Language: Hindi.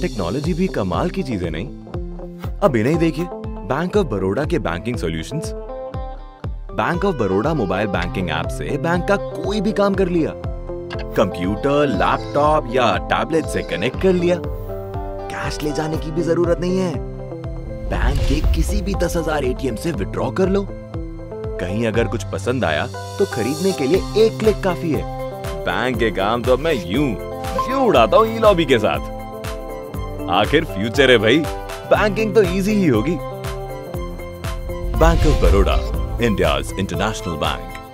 टेक्नोलॉजी भी कमाल की चीज़ है नहीं। अब इन्हें देखिए बैंक ऑफ़ बड़ौदा के banking solutions bank of Baroda mobile banking app से बैंक का कोई भी काम कर लिया। कंप्यूटर लैपटॉप या टैबलेट से कनेक्ट कर लिया। कैश ले जाने की भी ज़रूरत नहीं है। बैंक के किसी भी दस हज़ार एटीएम से विड्रॉ कर लो। कहीं अगर कुछ पसंद आया तो खरीदने के लिए एक क्लिक काफ़ी है। बैंक के काम तो मैं यूँ यूँ उड़ाता हूँ ई लॉबी के साथ। आखिर फ्यूचर है भाई। बैंकिंग तो इजी ही होगी। Bank of Baroda India international bank